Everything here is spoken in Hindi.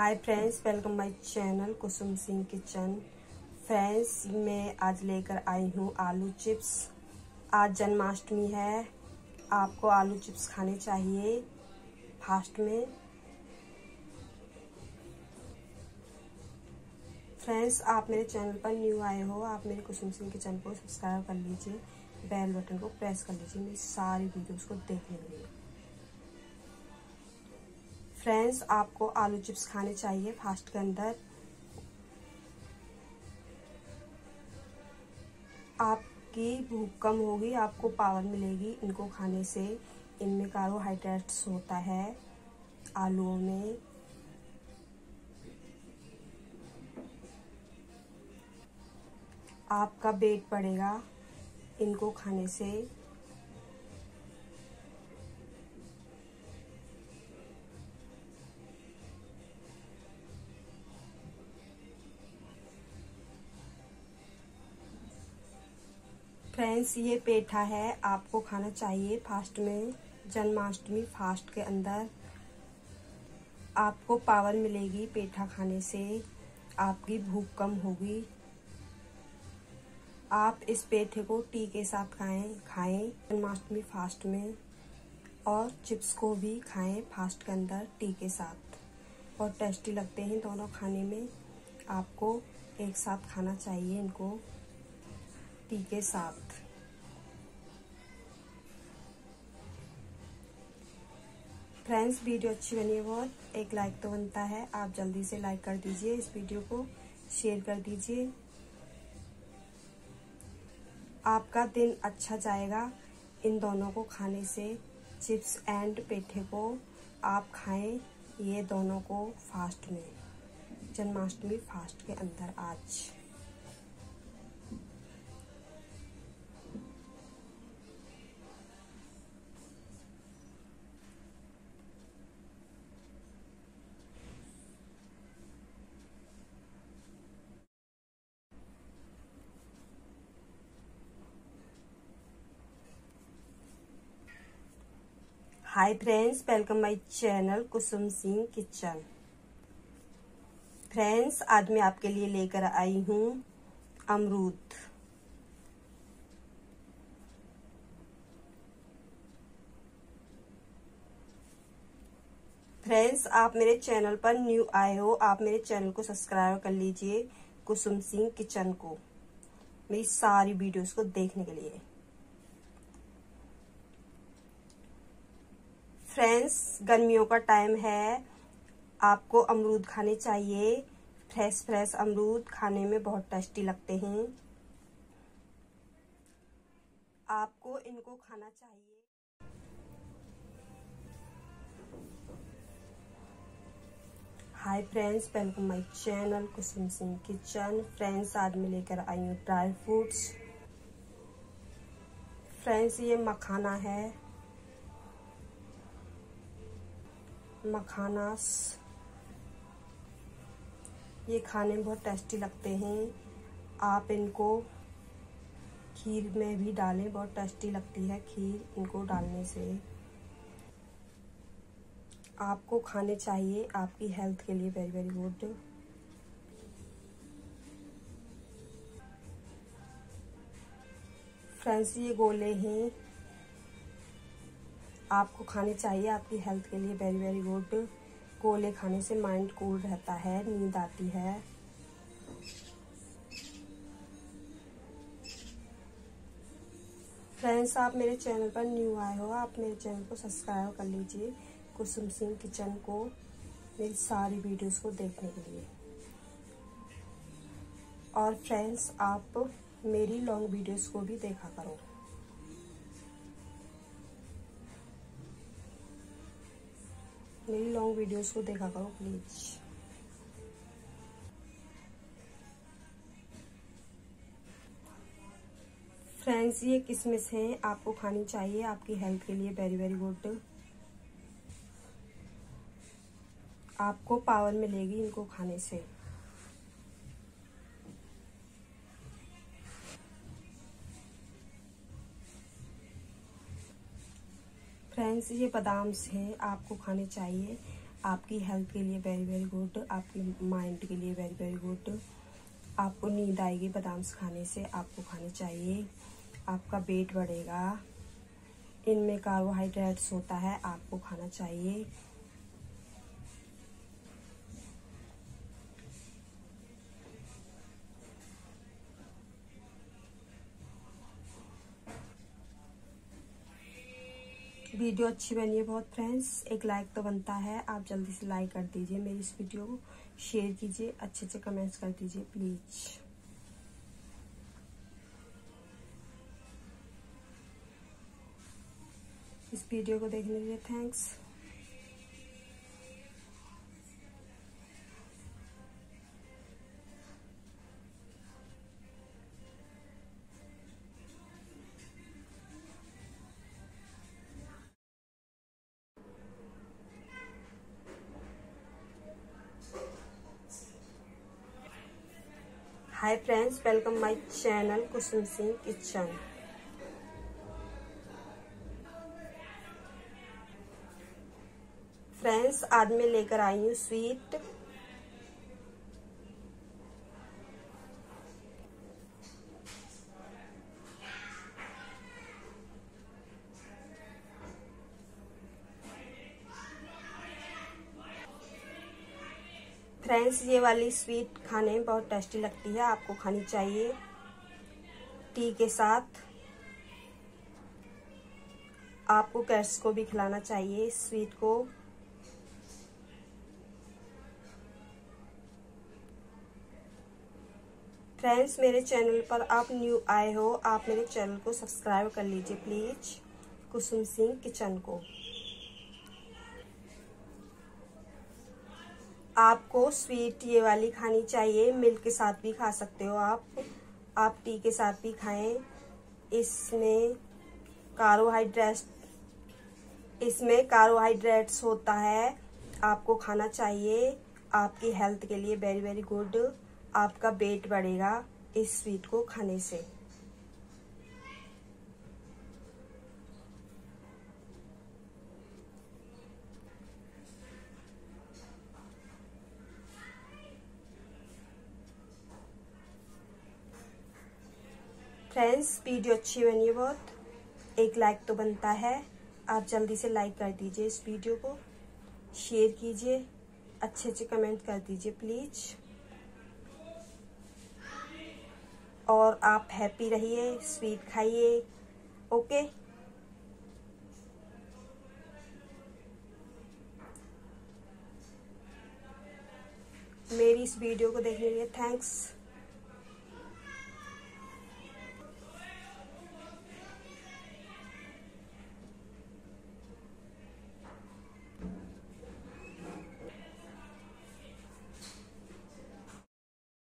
Hi friends welcome my channel Kusum Singh kitchen friends मैं आज लेकर आई हूँ आलू चिप्स। आज जन्माष्टमी है। आपको आलू चिप्स खाने चाहिए फास्ट में। फ्रेंड्स आप मेरे चैनल पर न्यू आए हो, आप मेरे कुसुम सिंह किचन को सब्सक्राइब कर लीजिए बेल बटन को प्रेस कर लीजिए मेरी सारी वीडियोस को देखने के लिए फ्रेंड्स, आपको आलू चिप्स खाने चाहिए फास्ट के अंदर। आपकी भूख कम होगी, आपको पावर मिलेगी इनको खाने से। इनमें कार्बोहाइड्रेट्स होता है आलूओं में। आपका वेट बढ़ेगा इनको खाने से। फ्रेंड्स, ये पेठा है आपको खाना चाहिए फास्ट में, जन्माष्टमी फास्ट के अंदर। आपको पावर मिलेगी पेठा खाने से, आपकी भूख कम होगी। आप इस पेठे को टी के साथ खाएँ खाएँ जन्माष्टमी फास्ट में, और चिप्स को भी खाएँ फास्ट के अंदर टी के साथ। बहुत टेस्टी लगते हैं दोनों खाने में। आपको एक साथ खाना चाहिए इनको। टी के साथ। फ्रेंड्स वीडियो अच्छी बनी है बहुत। एक लाइक तो बनता है। आप जल्दी से लाइक कर दीजिए इस वीडियो को। शेयर कर दीजिए। आपका दिन अच्छा जाएगा। इन दोनों को खाने से चिप्स एंड पेठे को आप खाएँ। ये दोनों को फास्ट में। जन्माष्टमी फास्ट के अंदर आज। Hi friends welcome my channel Kusum Singh kitchen friends आज मैं आपके लिए लेकर आई हूँ अमरूद। फ्रेंड्स आप मेरे चैनल पर न्यू आए हो, आप मेरे चैनल को सब्सक्राइब कर लीजिए कुसुम सिंह किचन को, मेरी सारी वीडियोस को देखने के लिए। फ्रेंड्स, गर्मियों का टाइम है। आपको अमरूद खाने चाहिए। फ्रेश फ्रेश अमरूद खाने में बहुत टेस्टी लगते हैं। आपको इनको खाना चाहिए। Hi friends welcome my channel Kusum Singh kitchen friends आज मैं लेकर आई हूँ ड्राई फ्रूट्स फ्रेंड्स ये मखाना है। मखानास। ये खाने में बहुत टेस्टी लगते हैं। आप इनको खीर में भी डालें, बहुत टेस्टी लगती है खीर इनको डालने से। आपको खाने चाहिए आपकी हेल्थ के लिए वेरी वेरी गुड फ्रेंड्स ये गोले हैं। आपको खाने चाहिए, आपकी हेल्थ के लिए वेरी वेरी गुड कोले खाने से माइंड कूल रहता है, नींद आती है। फ्रेंड्स आप मेरे चैनल पर न्यू आए हो, आप मेरे चैनल को सब्सक्राइब कर लीजिए, कुसुम सिंह किचन को, मेरी सारी वीडियोस को देखने के लिए। और फ्रेंड्स आप मेरी लॉन्ग वीडियोस को भी देखा करो। मेरी लॉन्ग वीडियोस को देखा करो प्लीज़ फ्रेंड्स ये किसमिस हैं आपको खानी चाहिए? आपकी हेल्थ के लिए वेरी वेरी गुड आपको पावर मिलेगी इनको खाने से. फ्रेंड्स, ये बादाम्स हैं आपको खाने चाहिए। आपकी हेल्थ के लिए वेरी वेरी गुड आपकी माइंड के लिए वेरी वेरी गुड आपको नींद आएगी बादाम्स खाने से, आपको खाने चाहिए। आपका वेट बढ़ेगा। इनमें कार्बोहाइड्रेट्स होता है, आपको खाना चाहिए। वीडियो अच्छी बनी है बहुत फ्रेंड्स एक लाइक तो बनता है, आप जल्दी से लाइक कर दीजिए मेरी इस वीडियो को शेयर कीजिए अच्छे अच्छे कमेंट्स कर दीजिए प्लीज़ इस वीडियो को देखने के लिए thanks hi friends welcome my channel Kusum Singh kitchen friends आज मैं लेकर आई हूँ स्वीट फ्रेंड्स, ये वाली स्वीट खाने में बहुत टेस्टी लगती है। आपको खानी चाहिए टी के साथ। आपको कैट्स को भी खिलाना चाहिए इस स्वीट को। फ्रेंड्स, मेरे चैनल पर आप न्यू आए हो, आप मेरे चैनल को सब्सक्राइब कर लीजिए प्लीज़ कुसुम सिंह किचन को। आपको स्वीट ये वाली खानी चाहिए। मिल्क के साथ भी खा सकते हो आप। आप टी के साथ भी खाएँ। इसमें कार्बोहाइड्रेट इसमें कार्बोहाइड्रेट्स होता है। आपको खाना चाहिए। आपकी हेल्थ के लिए वेरी वेरी गुड आपका वेट बढ़ेगा इस स्वीट को खाने से। फ्रेंड्स वीडियो अच्छी बनी है बहुत एक लाइक तो बनता है। आप जल्दी से लाइक कर दीजिए इस वीडियो को। शेयर कीजिए। अच्छे अच्छे कमेंट कर दीजिए प्लीज़ और आप हैप्पी रहिए स्वीट खाइए ओके मेरी इस वीडियो को देखने के लिए थैंक्स